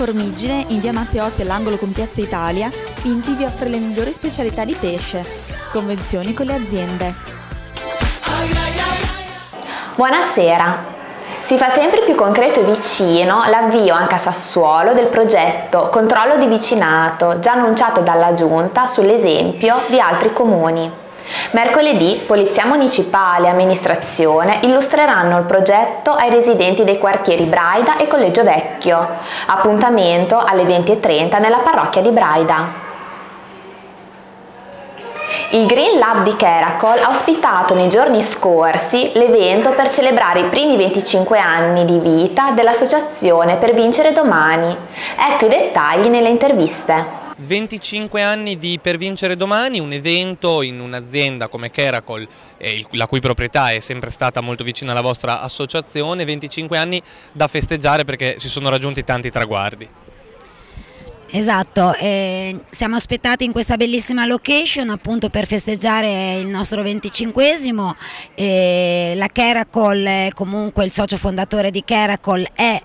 Formigine, in via Matteotti all'angolo con Piazza Italia, Pinti vi offre le migliori specialità di pesce. Convenzioni con le aziende. Buonasera. Si fa sempre più concreto e vicino l'avvio anche a Sassuolo del progetto Controllo di vicinato, già annunciato dalla Giunta sull'esempio di altri comuni. Mercoledì Polizia Municipale e Amministrazione illustreranno il progetto ai residenti dei quartieri Braida e Collegio Vecchio. Appuntamento alle 20.30 nella parrocchia di Braida. Il Green Lab di Keracol ha ospitato nei giorni scorsi l'evento per celebrare i primi 25 anni di vita dell'associazione Per Vincere Domani. Ecco i dettagli nelle interviste. 25 anni di Per Vincere Domani, un evento in un'azienda come Keracol, eh, la cui proprietà è sempre stata molto vicina alla vostra associazione, 25 anni da festeggiare perché si sono raggiunti tanti traguardi. Esatto, eh, siamo aspettati in questa bellissima location appunto per festeggiare il nostro 25esimo, eh, la Keracol, comunque il socio fondatore di Keracol è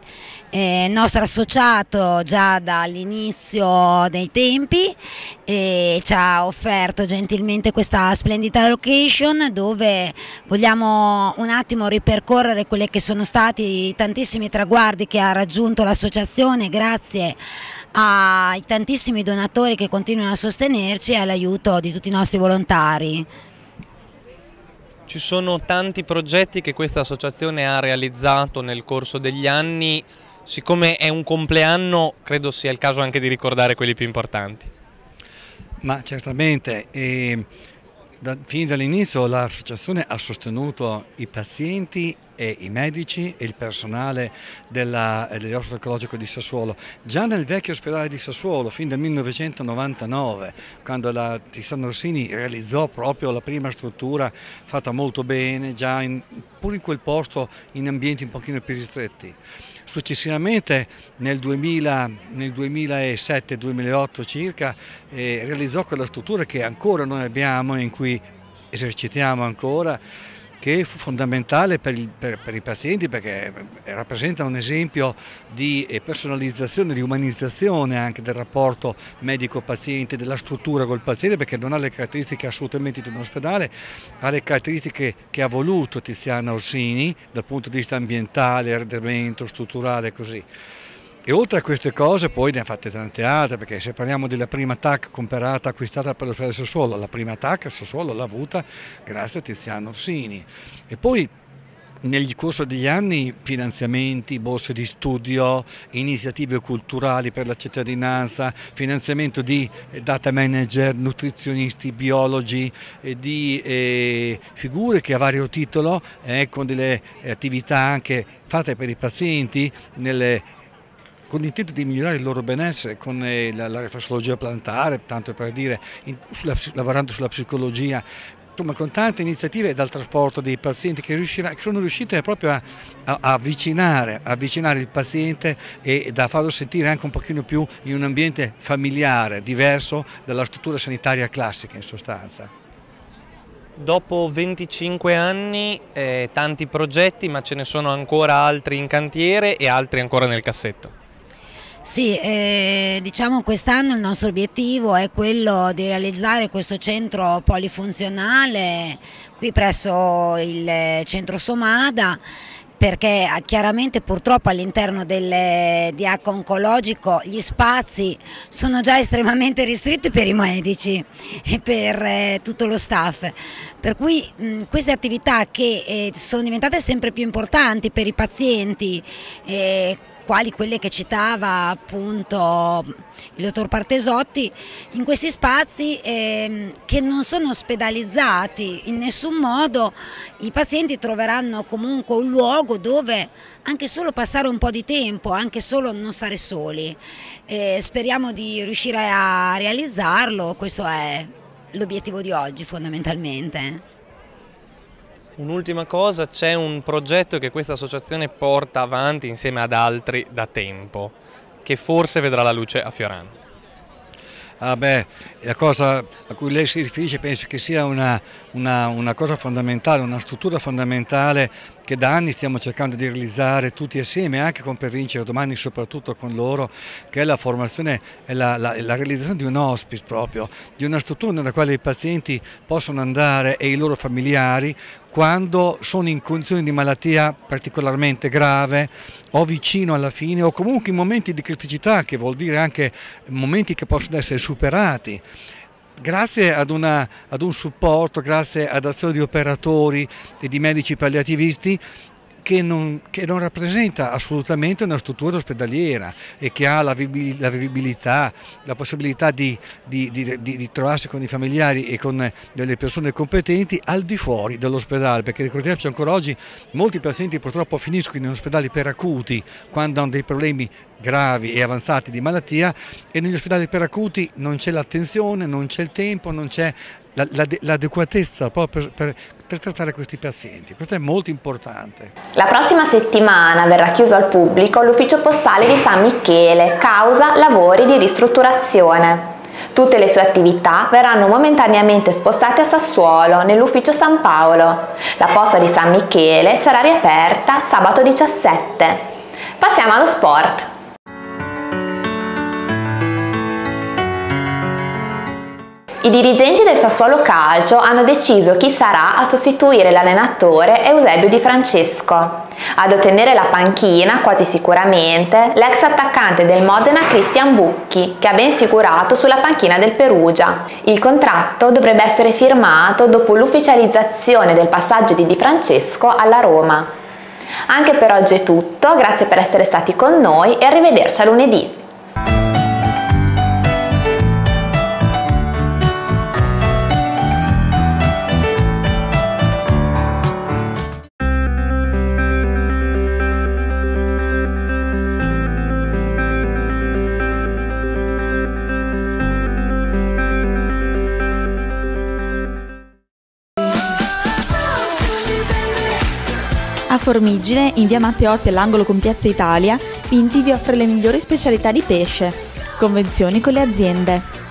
eh, nostro associato già dall'inizio dei tempi e ci ha offerto gentilmente questa splendida location dove vogliamo un attimo ripercorrere quelli che sono stati i tantissimi traguardi che ha raggiunto l'associazione grazie ai tantissimi donatori che continuano a sostenerci e all'aiuto di tutti i nostri volontari. Ci sono tanti progetti che questa associazione ha realizzato nel corso degli anni, siccome è un compleanno credo sia il caso anche di ricordare quelli più importanti. Ma certamente, e da, fin dall'inizio l'associazione ha sostenuto i pazienti e i medici e il personale dell'orto ecologico di Sassuolo. Già nel vecchio ospedale di Sassuolo, fin dal 1999, quando la Tiziano Orsini realizzò proprio la prima struttura fatta molto bene, già in, pure in quel posto in ambienti un pochino più ristretti. Successivamente nel, nel 2007-2008 circa eh, realizzò quella struttura che ancora noi abbiamo e in cui esercitiamo ancora che fu fondamentale per, il, per, per, i pazienti perché rappresenta un esempio di eh, personalizzazione, di umanizzazione anche del rapporto medico-paziente, della struttura col paziente perché non ha le caratteristiche assolutamente di un ospedale, ha le caratteristiche che ha voluto Tiziana Orsini dal punto di vista ambientale, arredamento, strutturale e così. E oltre a queste cose poi ne ha fatte tante altre, perché se parliamo della prima TAC comprata, acquistata per l'ospedale Sassuolo, la prima TAC Sassuolo l'ha avuta grazie a Tiziano Orsini. E poi nel corso degli anni finanziamenti, borse di studio, iniziative culturali per la cittadinanza, finanziamento di data manager, nutrizionisti, biologi, di eh, figure che a vario titolo eh, con delle attività anche fatte per i pazienti nelle con l'intento di migliorare il loro benessere con eh, la, la reflessologia plantare, tanto per dire, in, sulla, lavorando sulla psicologia, insomma con tante iniziative dal trasporto dei pazienti che, che sono riuscite proprio a, a, a avvicinare, avvicinare, il paziente e da farlo sentire anche un pochino più in un ambiente familiare, diverso dalla struttura sanitaria classica in sostanza. Dopo 25 anni, eh, tanti progetti, ma ce ne sono ancora altri in cantiere e altri ancora nel cassetto. Sì, eh, diciamo quest'anno il nostro obiettivo è quello di realizzare questo centro polifunzionale qui presso il centro Somada perché ah, chiaramente purtroppo all'interno del DH oncologico gli spazi sono già estremamente ristretti per i medici e per eh, tutto lo staff, per cui mh, queste attività che eh, sono diventate sempre più importanti per i pazienti eh, quali quelle che citava appunto il dottor Partesotti, in questi spazi eh, che non sono ospedalizzati in nessun modo, i pazienti troveranno comunque un luogo dove anche solo passare un po' di tempo, anche solo non stare soli. Eh, speriamo di riuscire a realizzarlo, questo è l'obiettivo di oggi fondamentalmente. Un'ultima cosa, c'è un progetto che questa associazione porta avanti insieme ad altri da tempo, che forse vedrà la luce a Fiorano. Ah beh, la cosa a cui lei si riferisce penso che sia una, una, una, cosa fondamentale, una struttura fondamentale che da anni stiamo cercando di realizzare tutti assieme, anche con Per Vincere Domani, soprattutto con loro, che è la formazione e la, la, la realizzazione di un hospice proprio, di una struttura nella quale i pazienti possono andare e i loro familiari quando sono in condizioni di malattia particolarmente grave o vicino alla fine o comunque in momenti di criticità che vuol dire anche momenti che possono essere superati. Grazie ad, una, ad, un supporto, grazie ad azioni di operatori e di medici palliativisti che non, che non, rappresenta assolutamente una struttura ospedaliera e che ha la, vivibilità, la possibilità di, di, di, di, trovarsi con i familiari e con delle persone competenti al di fuori dell'ospedale, perché ricordiamoci ancora oggi molti pazienti purtroppo finiscono in ospedali per acuti quando hanno dei problemi gravi e avanzati di malattia e negli ospedali per acuti non c'è l'attenzione, non c'è il tempo, non c'è l'adeguatezza proprio per, per, per, trattare questi pazienti. Questo è molto importante. La prossima settimana verrà chiuso al pubblico l'ufficio postale di San Michele, causa lavori di ristrutturazione. Tutte le sue attività verranno momentaneamente spostate a Sassuolo, nell'ufficio San Paolo. La posta di San Michele sarà riaperta sabato 17. Passiamo allo sport. I dirigenti del Sassuolo Calcio hanno deciso chi sarà a sostituire l'allenatore Eusebio Di Francesco. Ad ottenere la panchina, quasi sicuramente, l'ex attaccante del Modena Cristian Bucchi, che ha ben figurato sulla panchina del Perugia. Il contratto dovrebbe essere firmato dopo l'ufficializzazione del passaggio di Di Francesco alla Roma. Anche per oggi è tutto, grazie per essere stati con noi e arrivederci a lunedì. A Formigine, in via Matteotti all'angolo con Piazza Italia, Pinti vi offre le migliori specialità di pesce. Convenzioni con le aziende.